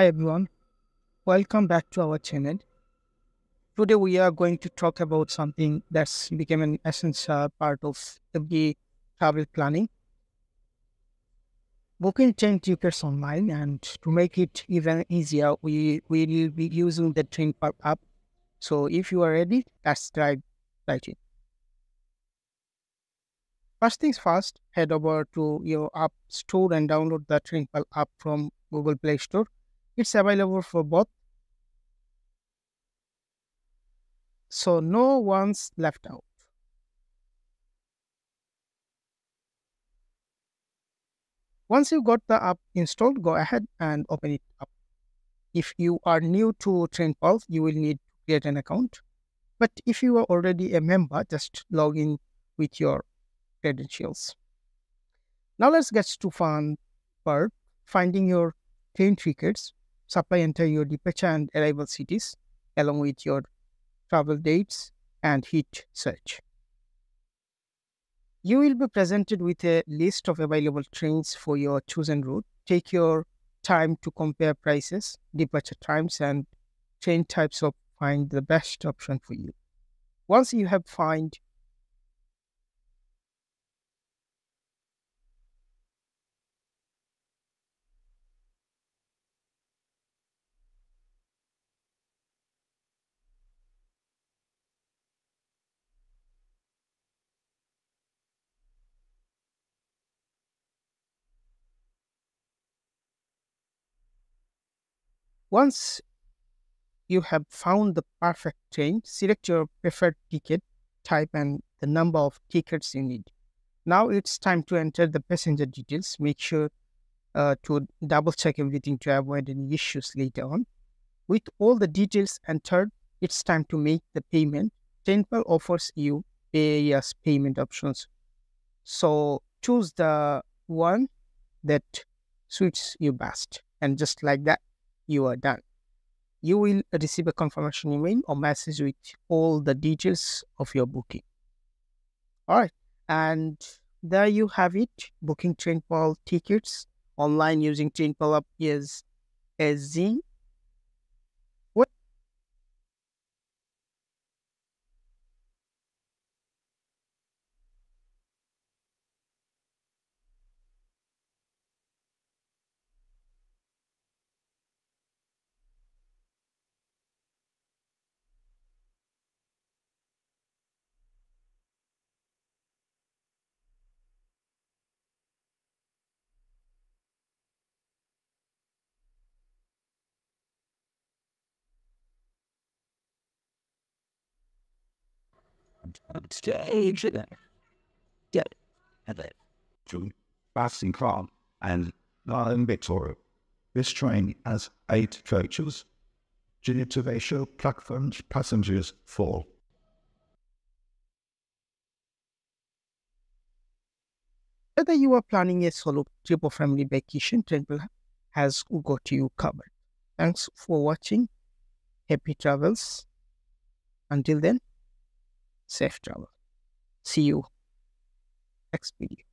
Hi everyone, welcome back to our channel. Today we are going to talk about something that's become an essential uh, part of every travel planning. Booking train tickets online and to make it even easier, we will be using the TrainPal app. So if you are ready, let's dive right in. First things first, head over to your app store and download the TrainPal app from Google Play Store it's available for both. So no one's left out. Once you've got the app installed, go ahead and open it up. If you are new to TrainPal, you will need to create an account. But if you are already a member, just log in with your credentials. Now let's get to fun part, finding your train tickets supply enter your departure and arrival cities along with your travel dates and hit search. You will be presented with a list of available trains for your chosen route. Take your time to compare prices, departure times, and train types of find the best option for you. Once you have find Once you have found the perfect train, select your preferred ticket type and the number of tickets you need. Now it's time to enter the passenger details. Make sure uh, to double check everything to avoid any issues later on. With all the details entered, it's time to make the payment. TrainPal offers you various payment options. So choose the one that suits you best. And just like that, you are done. You will receive a confirmation email or message with all the details of your booking. All right. And there you have it. Booking TrainPal tickets online using TrainPal app is a Z stage yeah and then to passing car and not Victoria. This train has eight coaches. Generational platforms passengers fall. Whether you are planning a solo trip or family vacation, TrainPal has got you covered. Thanks for watching. Happy travels. Until then, safe travel. See you next video.